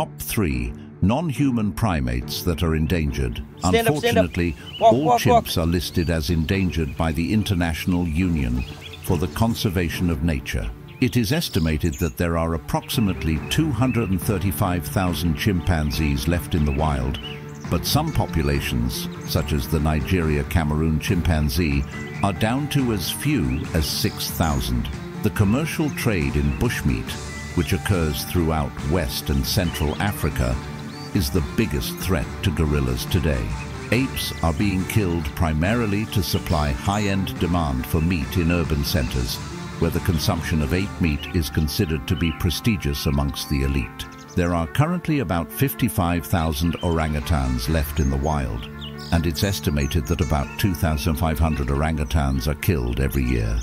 top three non-human primates that are endangered. Stand up, stand up. Unfortunately, Walk, all walk, walk. chimps are listed as endangered by the International Union for the Conservation of Nature. It is estimated that there are approximately 235,000 chimpanzees left in the wild, but some populations, such as the Nigeria-Cameroon chimpanzee, are down to as few as 6,000. The commercial trade in bushmeat, which occurs throughout West and Central Africa, is the biggest threat to gorillas today. Apes are being killed primarily to supply high-end demand for meat in urban centers, where the consumption of ape meat is considered to be prestigious amongst the elite. There are currently about 55,000 orangutans left in the wild, and it's estimated that about 2,500 orangutans are killed every year.